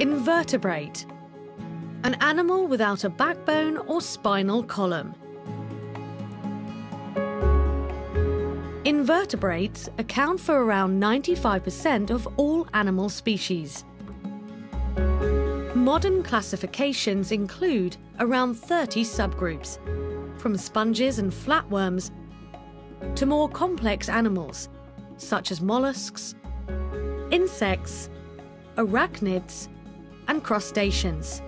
Invertebrate. An animal without a backbone or spinal column. Invertebrates account for around 95% of all animal species. Modern classifications include around 30 subgroups, from sponges and flatworms to more complex animals such as mollusks, insects, arachnids, and crustaceans.